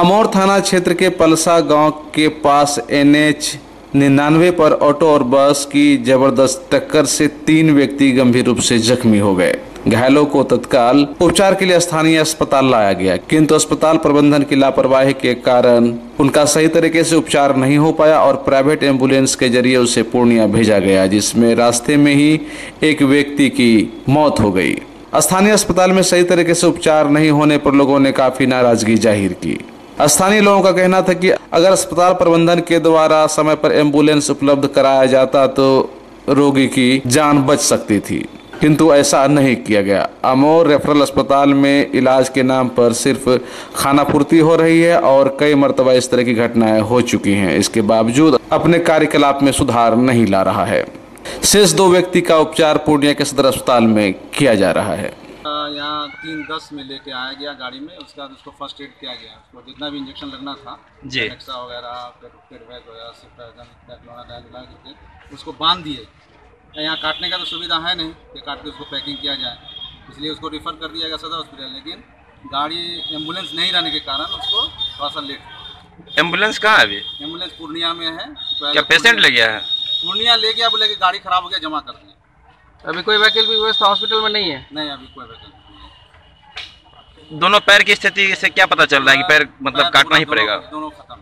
अमौर थाना क्षेत्र के पलसा गाँव के पास एनएच निन्यानवे पर ऑटो और बस की ज़बरदस्त टक्कर से तीन व्यक्ति गंभीर रूप से जख्मी हो गए। घायलों को तत्काल उपचार के लिए स्थानीय अस्पताल लाया गया, किंतु अस्पताल प्रबंधन की लापरवाही के कारण उनका सही तरीके से उपचार नहीं हो पाया और प्राइवेट एंबुलेंस के ज़रिए उसे पूर्णिया भेजा गया, जिसमें रास्ते में ही एक व्यक्ति की मौत हो गई। स्थानीय अस्पताल में सही तरीके से उपचार नहीं होने पर लोगों ने काफ़ी नाराज़गी ज़ाहिर की। स्थानीय लोगों का कहना था कि अगर अस्पताल प्रबंधन के द्वारा समय पर एंबुलेंस उपलब्ध कराया जाता तो रोगी की जान बच सकती थी। किंतु ऐसा नहीं किया गया। अमोर रेफरल अस्पताल में इलाज के नाम पर सिर्फ़ खाना पूर्ति हो रही है और कई मरतबा इस तरह की घटनाएँ हो चुकी हैं। इसके बावजूद अपने कार्यकलाप में सुधार नहीं ला रहा है। शेष दो व्यक्ति का उपचार पूर्णिया के सदर अस्पताल में किया जा रहा है। यहाँ तीन दस में लेके आया गया गाड़ी में उसके बाद उसको फ़र्स्ट एड किया गया। उसको जितना भी इंजेक्शन लगना था जी। एक्सा वगैरह फिर फिर वैक वगैरह करके उसको बाँध दिए। यहाँ काटने का तो सुविधा है नहीं कि काट के उसको पैकिंग किया जाए। इसलिए उसको रिफ़र कर दिया गया सदर हॉस्पिटल लेकिन गाड़ी एंबुलेंस नहीं रहने के कारण उसको थोड़ा सा लेट एंबुलेंस कहाँ है अभी? एंबुलेंस पूर्णिया में है। क्या पेशेंट ले गया है? पूर्णिया ले गया बोले कि गाड़ी खराब हो गया जमा कर दिया। अभी कोई वैकल्पिक व्यवस्था हॉस्पिटल में नहीं है? नहीं अभी कोई वैकल्पिक दोनों पैर की स्थिति से क्या पता चल रहा है कि पैर मतलब काटना ही पड़ेगा? दोनों खत्म